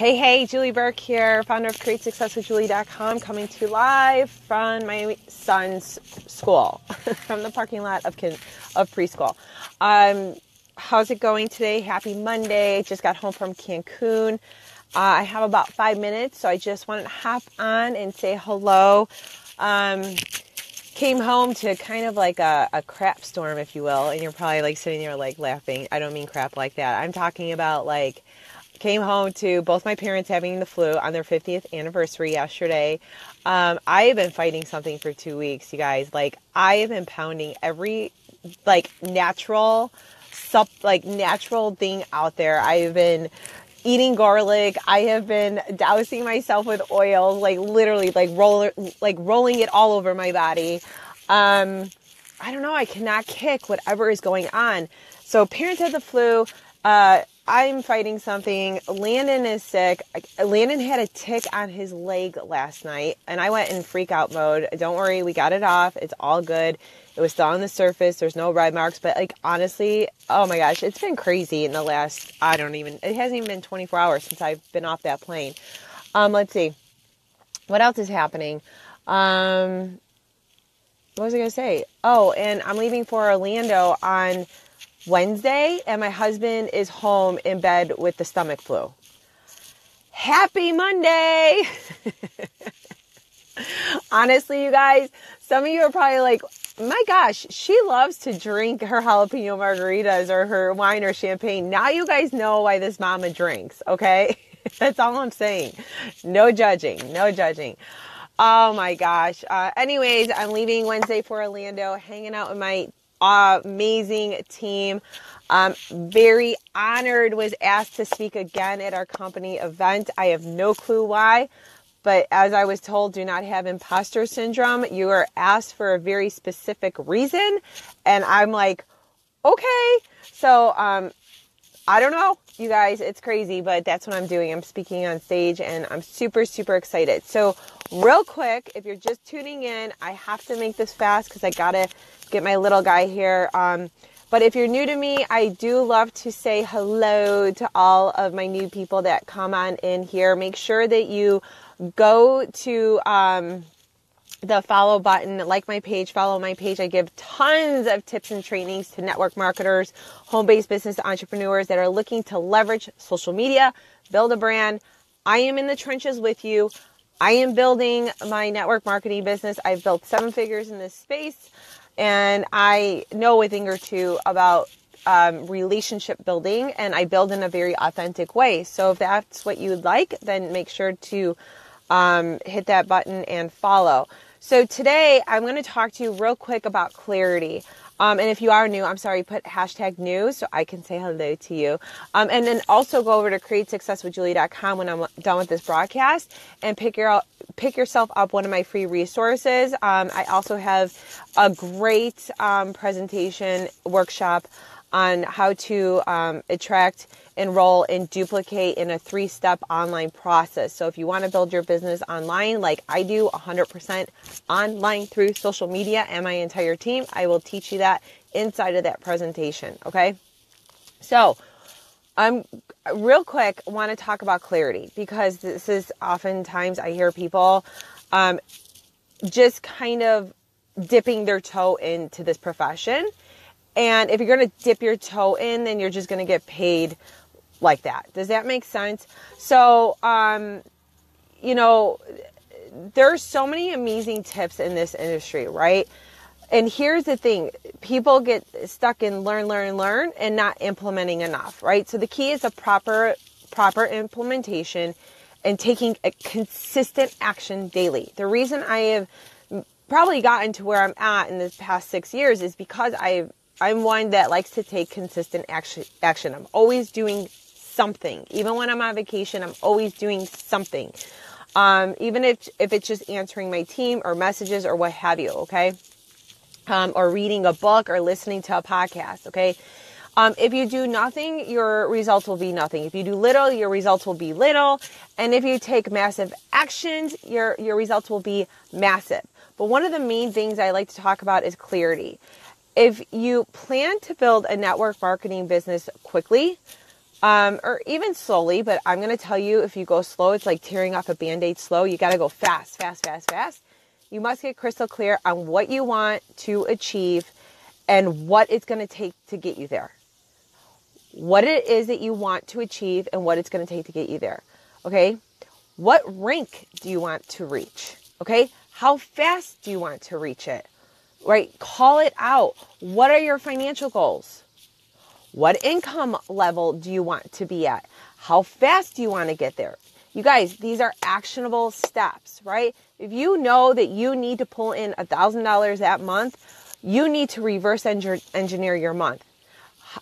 Hey, hey, Julie Burke here, founder of CreateSuccessWithJulie.com, coming to you live from my son's school, from the parking lot of kin- of preschool. Um, how's it going today? Happy Monday. Just got home from Cancun. Uh, I have about five minutes, so I just wanted to hop on and say hello. Um, came home to kind of like a, a crap storm, if you will, and you're probably like sitting there like laughing. I don't mean crap like that. I'm talking about like came home to both my parents having the flu on their 50th anniversary yesterday. Um, I have been fighting something for two weeks, you guys. Like I have been pounding every like natural, sup like natural thing out there. I've been eating garlic. I have been dousing myself with oil, like literally like roller like rolling it all over my body. Um, I don't know. I cannot kick whatever is going on. So parents had the flu. Uh, I'm fighting something. Landon is sick. Landon had a tick on his leg last night, and I went in freak out mode. Don't worry, we got it off. It's all good. It was still on the surface. There's no red marks, but like honestly, oh my gosh, it's been crazy in the last. I don't even. It hasn't even been 24 hours since I've been off that plane. Um, let's see. What else is happening? Um, what was I gonna say? Oh, and I'm leaving for Orlando on Wednesday, and my husband is home in bed with the stomach flu. Happy Monday! Honestly, you guys, some of you are probably like, my gosh, she loves to drink her jalapeno margaritas or her wine or champagne. Now you guys know why this mama drinks, okay? That's all I'm saying. No judging, no judging. Oh my gosh. Uh, anyways, I'm leaving Wednesday for Orlando, hanging out with my amazing team. Um, very honored, was asked to speak again at our company event. I have no clue why, but as I was told, do not have imposter syndrome. You are asked for a very specific reason. And I'm like, okay. So, um, I don't know, you guys, it's crazy, but that's what I'm doing. I'm speaking on stage and I'm super, super excited. So, real quick, if you're just tuning in, I have to make this fast because I gotta get my little guy here. Um, but if you're new to me, I do love to say hello to all of my new people that come on in here. Make sure that you go to um, the follow button, like my page, follow my page. I give tons of tips and trainings to network marketers, home based business entrepreneurs that are looking to leverage social media, build a brand. I am in the trenches with you. I am building my network marketing business. I've built seven figures in this space and I know a thing or two about um, relationship building, and I build in a very authentic way. So if that's what you would like, then make sure to um, hit that button and follow. So today I'm going to talk to you real quick about clarity. Um, and if you are new, I'm sorry, put hashtag new so I can say hello to you. Um, and then also go over to createsuccesswithjulie.com when I'm done with this broadcast and pick your pick yourself up one of my free resources. Um, I also have a great um, presentation workshop on how to um, attract, enroll, and duplicate in a three step online process. So, if you want to build your business online, like I do 100% online through social media and my entire team, I will teach you that inside of that presentation. Okay. So, I'm real quick want to talk about clarity because this is oftentimes I hear people um, just kind of dipping their toe into this profession. And if you're going to dip your toe in, then you're just going to get paid like that. Does that make sense? So, um, you know, there's so many amazing tips in this industry, right? And here's the thing people get stuck in learn, learn, learn and not implementing enough, right? So the key is a proper, proper implementation and taking a consistent action daily. The reason I have probably gotten to where I'm at in the past six years is because I I'm one that likes to take consistent action. Action. I'm always doing something. Even when I'm on vacation, I'm always doing something. Um, even if if it's just answering my team or messages or what have you. Okay um, or reading a book or listening to a podcast. Okay. Um, if you do nothing, your results will be nothing. If you do little, your results will be little. And if you take massive actions, your, your results will be massive. But one of the main things I like to talk about is clarity. If you plan to build a network marketing business quickly, um, or even slowly. But I'm going to tell you if you go slow, it's like tearing off a band aid slow. You got to go fast, fast, fast, fast. You must get crystal clear on what you want to achieve and what it's going to take to get you there. What it is that you want to achieve and what it's going to take to get you there. Okay. What rank do you want to reach? Okay. How fast do you want to reach it? Right? Call it out. What are your financial goals? What income level do you want to be at? How fast do you want to get there? You guys, these are actionable steps, right? If you know that you need to pull in $1,000 that month, you need to reverse engineer your month.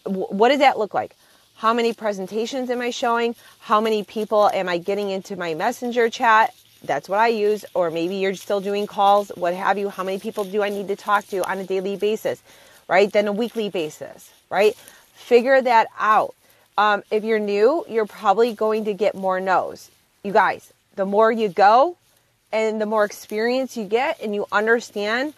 What does that look like? How many presentations am I showing? How many people am I getting into my messenger chat? That's what I use. Or maybe you're still doing calls, what have you. How many people do I need to talk to on a daily basis, right? Then a weekly basis, right? Figure that out. Um, if you're new, you're probably going to get more no's. You guys, the more you go and the more experience you get and you understand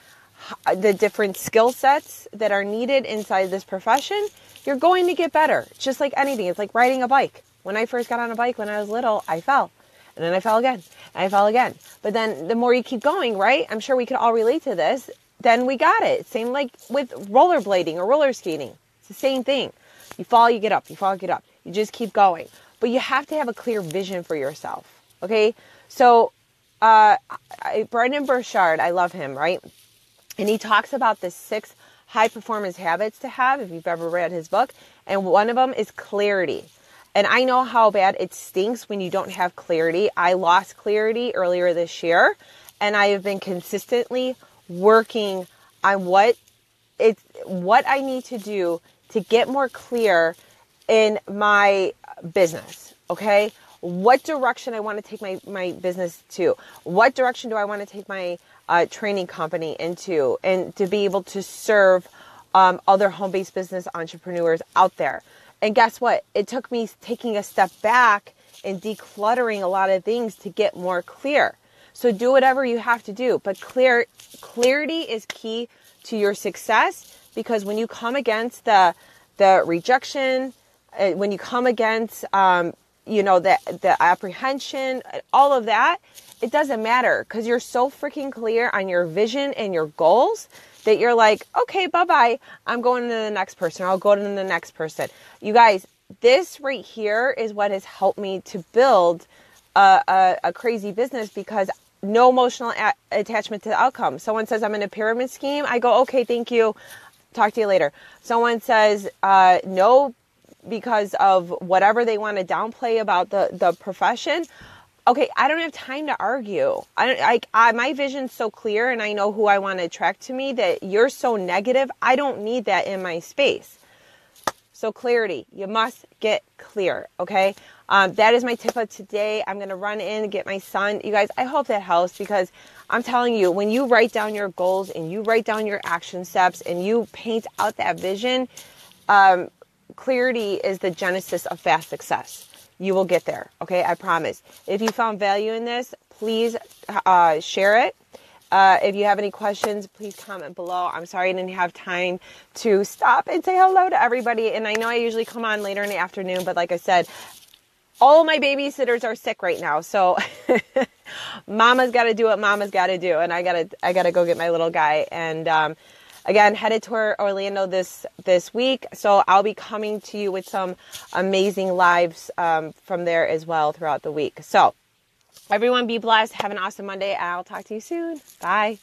the different skill sets that are needed inside this profession, you're going to get better. Just like anything, it's like riding a bike. When I first got on a bike when I was little, I fell. And then I fell again. And I fell again. But then the more you keep going, right? I'm sure we could all relate to this. Then we got it. Same like with rollerblading or roller skating. The same thing. You fall, you get up. You fall, you get up. You just keep going. But you have to have a clear vision for yourself. Okay? So, uh, I, Brendon Burchard, I love him, right? And he talks about the six high performance habits to have if you've ever read his book. And one of them is clarity. And I know how bad it stinks when you don't have clarity. I lost clarity earlier this year, and I have been consistently working on what it's what I need to do to get more clear in my business. Okay. What direction I want to take my, my business to? What direction do I want to take my uh, training company into? And to be able to serve um, other home based business entrepreneurs out there. And guess what? It took me taking a step back and decluttering a lot of things to get more clear. So do whatever you have to do, but clear clarity is key to your success because when you come against the the rejection, uh, when you come against um, you know the the apprehension, all of that, it doesn't matter because you're so freaking clear on your vision and your goals that you're like, okay, bye bye. I'm going to the next person. I'll go to the next person. You guys, this right here is what has helped me to build a, a, a crazy business because no emotional a- attachment to the outcome. Someone says I'm in a pyramid scheme. I go, okay, thank you. Talk to you later. Someone says uh, no because of whatever they want to downplay about the, the profession okay, I don't have time to argue. I like I, my vision's so clear and I know who I want to attract to me that you're so negative. I don't need that in my space. So clarity, you must get clear. Okay, um, that is my tip of today. I'm gonna run in and get my son. You guys, I hope that helps because I'm telling you, when you write down your goals and you write down your action steps and you paint out that vision, um, clarity is the genesis of fast success you will get there. Okay, I promise. If you found value in this, please uh, share it. Uh, if you have any questions, please comment below. I'm sorry I didn't have time to stop and say hello to everybody. And I know I usually come on later in the afternoon, but like I said, all my babysitters are sick right now. So mama's got to do what mama's got to do. And I got to, I got to go get my little guy. And, um, again headed to Orlando this this week, so I'll be coming to you with some amazing lives um, from there as well throughout the week. So everyone be blessed. Have an awesome Monday. I'll talk to you soon. Bye.